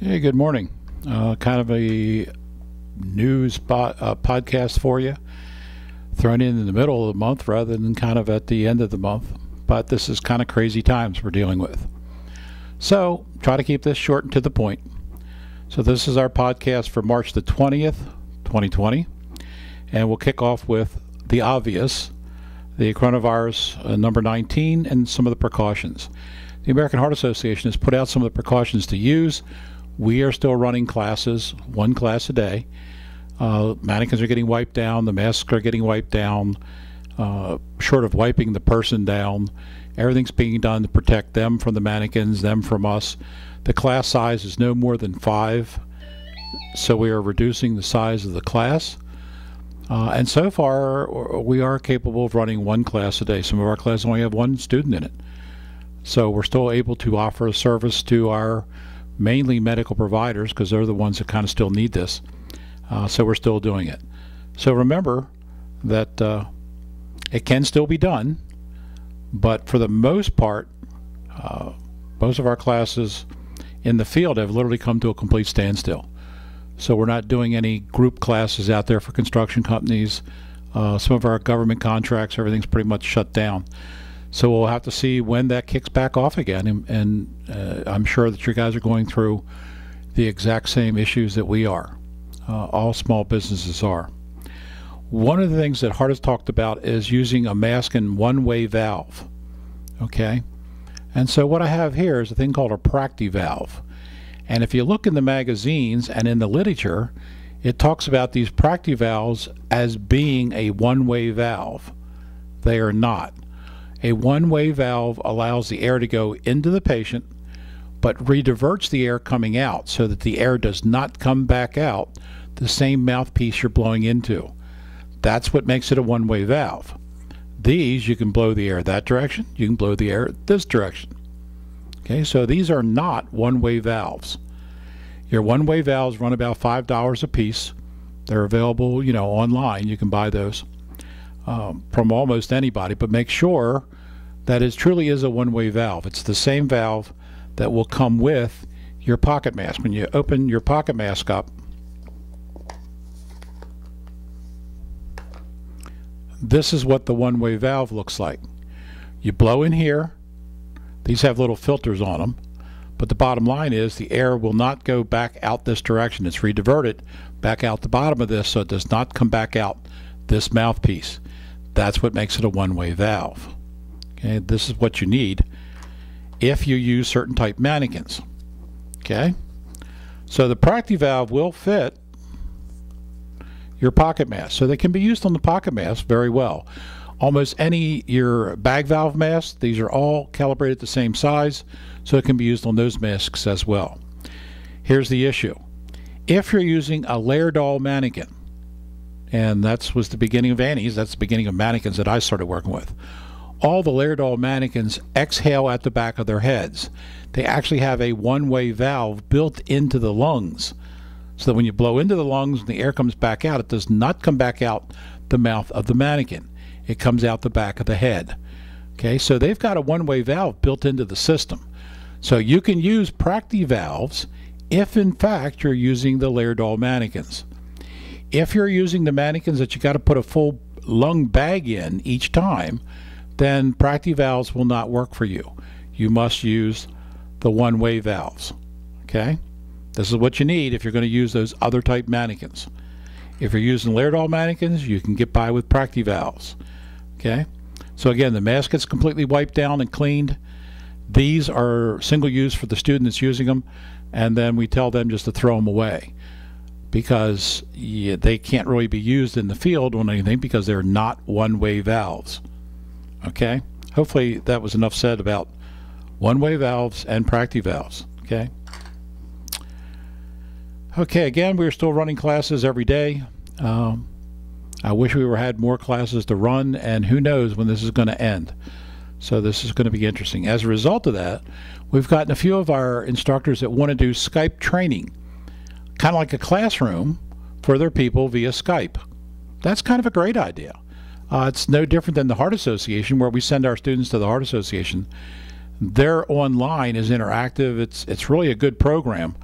Hey, good morning. Uh, kind of a news uh, podcast for you, thrown in in the middle of the month rather than kind of at the end of the month. But this is kind of crazy times we're dealing with. So try to keep this short and to the point. So this is our podcast for March the 20th, 2020. And we'll kick off with the obvious, the coronavirus uh, number 19, and some of the precautions. The American Heart Association has put out some of the precautions to use we are still running classes, one class a day. Uh, mannequins are getting wiped down, the masks are getting wiped down. Uh, short of wiping the person down, everything's being done to protect them from the mannequins, them from us. The class size is no more than five, so we are reducing the size of the class. Uh, and so far, we are capable of running one class a day. Some of our classes only have one student in it. So we're still able to offer a service to our mainly medical providers because they're the ones that kind of still need this. Uh, so we're still doing it. So remember that uh, it can still be done, but for the most part, uh, most of our classes in the field have literally come to a complete standstill. So we're not doing any group classes out there for construction companies. Uh, some of our government contracts, everything's pretty much shut down. So we'll have to see when that kicks back off again, and, and uh, I'm sure that you guys are going through the exact same issues that we are. Uh, all small businesses are. One of the things that Heart has talked about is using a mask and one-way valve. Okay, and so what I have here is a thing called a Practi valve. And if you look in the magazines and in the literature, it talks about these Practi valves as being a one-way valve. They are not. A one-way valve allows the air to go into the patient but rediverts the air coming out so that the air does not come back out the same mouthpiece you're blowing into. That's what makes it a one-way valve. These you can blow the air that direction, you can blow the air this direction. Okay, so these are not one-way valves. Your one-way valves run about five dollars a piece. They're available, you know, online. You can buy those um, from almost anybody, but make sure that it truly is a one-way valve. It's the same valve that will come with your pocket mask. When you open your pocket mask up, this is what the one-way valve looks like. You blow in here. These have little filters on them. But the bottom line is the air will not go back out this direction. It's rediverted back out the bottom of this so it does not come back out this mouthpiece. That's what makes it a one-way valve. Okay, this is what you need if you use certain type mannequins. Okay, so the Practi valve will fit your pocket mask, so they can be used on the pocket mask very well. Almost any your bag valve mask, these are all calibrated the same size, so it can be used on those masks as well. Here's the issue: if you're using a Laerdal mannequin, and that was the beginning of Annie's. That's the beginning of mannequins that I started working with. All the Laerdal mannequins exhale at the back of their heads. They actually have a one-way valve built into the lungs, so that when you blow into the lungs and the air comes back out, it does not come back out the mouth of the mannequin. It comes out the back of the head. Okay, so they've got a one-way valve built into the system. So you can use Practi valves if in fact you're using the Laerdal mannequins. If you're using the mannequins that you got to put a full lung bag in each time, then Practi valves will not work for you. You must use the one-way valves. Okay? This is what you need if you're going to use those other type mannequins. If you're using Laerdal mannequins, you can get by with Practi valves. Okay? So again, the mask gets completely wiped down and cleaned. These are single use for the student that's using them, and then we tell them just to throw them away because they can't really be used in the field on anything because they're not one-way valves. Okay? Hopefully that was enough said about one-way valves and Practi valves. Okay? Okay, again, we're still running classes every day. Um, I wish we were had more classes to run, and who knows when this is going to end. So this is going to be interesting. As a result of that, we've gotten a few of our instructors that want to do Skype training kind of like a classroom for their people via Skype. That's kind of a great idea. Uh, it's no different than the Heart Association, where we send our students to the Heart Association. Their online is interactive. It's it's really a good program.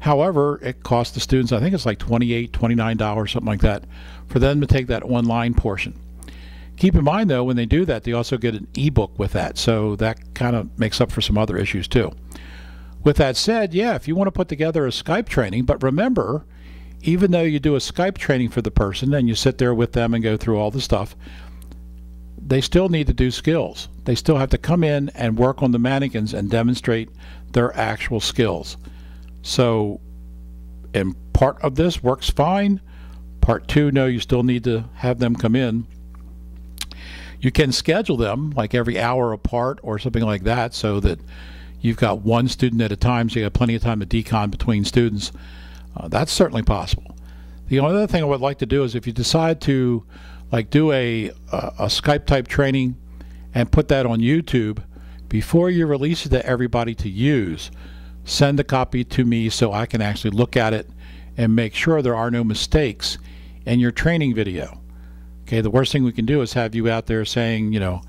However, it costs the students, I think it's like $28, $29, something like that, for them to take that online portion. Keep in mind, though, when they do that, they also get an ebook with that, so that kind of makes up for some other issues, too. With that said, yeah, if you want to put together a Skype training, but remember, even though you do a Skype training for the person and you sit there with them and go through all the stuff, they still need to do skills. They still have to come in and work on the mannequins and demonstrate their actual skills. So, and part of this works fine. Part two, no, you still need to have them come in. You can schedule them like every hour apart or something like that so that you've got one student at a time, so you have plenty of time to decon between students. Uh, that's certainly possible. The only other thing I would like to do is if you decide to like do a, a, a Skype type training and put that on YouTube, before you release it to everybody to use, send a copy to me so I can actually look at it and make sure there are no mistakes in your training video. Okay, the worst thing we can do is have you out there saying, you know,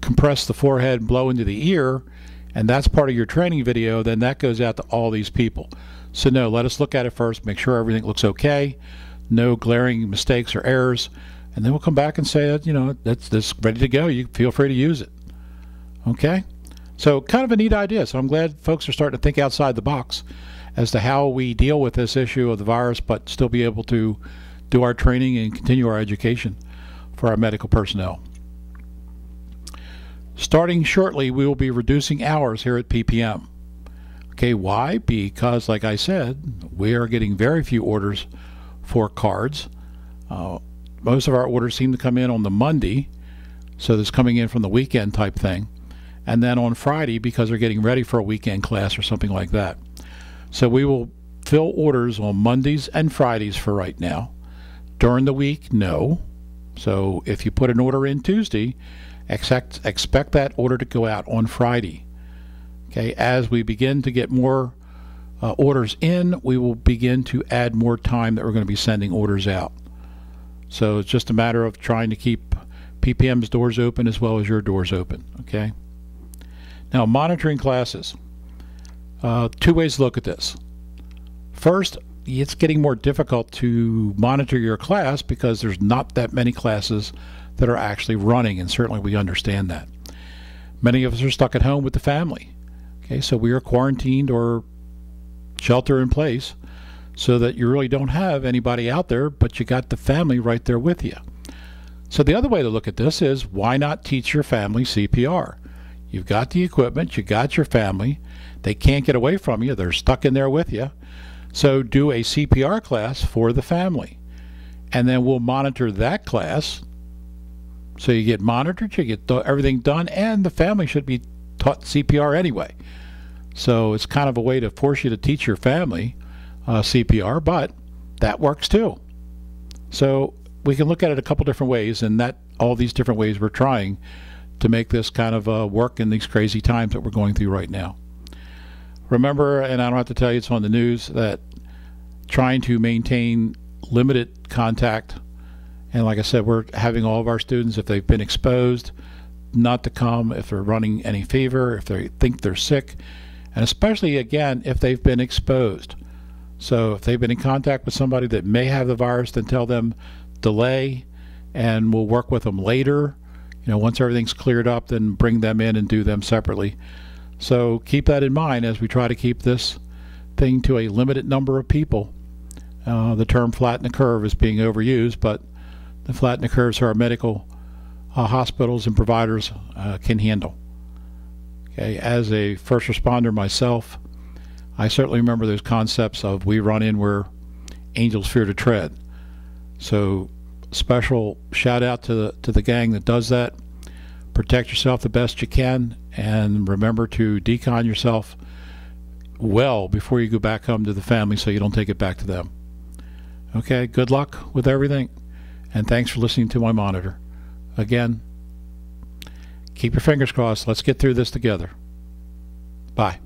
compress the forehead, blow into the ear, and that's part of your training video, then that goes out to all these people. So no, let us look at it first, make sure everything looks okay, no glaring mistakes or errors, and then we'll come back and say that you know that's this ready to go. You feel free to use it. Okay, so kind of a neat idea. So I'm glad folks are starting to think outside the box as to how we deal with this issue of the virus, but still be able to do our training and continue our education for our medical personnel. Starting shortly, we will be reducing hours here at PPM. Okay, why? Because, like I said, we are getting very few orders for cards. Uh, most of our orders seem to come in on the Monday, so that's coming in from the weekend type thing, and then on Friday because they're getting ready for a weekend class or something like that. So we will fill orders on Mondays and Fridays for right now. During the week, no. So if you put an order in Tuesday, expect expect that order to go out on Friday. Okay, as we begin to get more uh, orders in, we will begin to add more time that we're going to be sending orders out. So it's just a matter of trying to keep PPM's doors open as well as your doors open. Okay. Now, monitoring classes. Uh, two ways to look at this. First, it's getting more difficult to monitor your class because there's not that many classes that are actually running, and certainly we understand that. Many of us are stuck at home with the family. Okay, so we are quarantined or shelter in place so that you really don't have anybody out there, but you got the family right there with you. So the other way to look at this is why not teach your family CPR? You've got the equipment, you got your family, they can't get away from you, they're stuck in there with you. So do a CPR class for the family. And then we'll monitor that class. So you get monitored, you get everything done, and the family should be taught CPR anyway. So it's kind of a way to force you to teach your family uh, CPR, but that works too. So we can look at it a couple different ways, and that all these different ways we're trying to make this kind of uh, work in these crazy times that we're going through right now. Remember, and I don't have to tell you, it's on the news that trying to maintain limited contact, and like I said, we're having all of our students, if they've been exposed, not to come if they're running any fever, if they think they're sick, and especially again if they've been exposed. So if they've been in contact with somebody that may have the virus, then tell them delay and we'll work with them later. You know, once everything's cleared up, then bring them in and do them separately. So keep that in mind as we try to keep this thing to a limited number of people. Uh, the term flatten the curve is being overused, but flatten the curves so our medical uh, hospitals and providers uh, can handle. Okay, as a first responder myself, I certainly remember those concepts of we run in where angels fear to tread. So special shout out to the to the gang that does that. Protect yourself the best you can and remember to decon yourself well before you go back home to the family so you don't take it back to them. Okay, good luck with everything and thanks for listening to my monitor. Again, keep your fingers crossed. Let's get through this together. Bye.